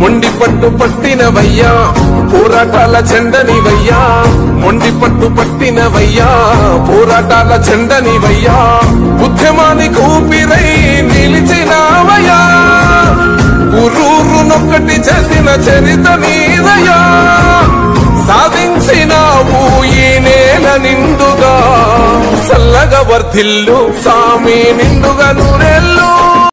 మొండి పట్టు పట్టినవయ్యా పోరాటాల చెండనివయ్యా మొండి పట్టు పట్టినవయ్యా పోరాటాల చెండనివయ్యా ఉద్యమాని కూపిరై నిలిచినావయ్యా. ఊరూరు నొక్కటి చేసిన చరిత నీదయ్యా సాధించినావు ఈ నేల నిండుగా. చల్లగా వర్ధిల్లు సామి నిండుగా